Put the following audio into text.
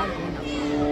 lot of windows.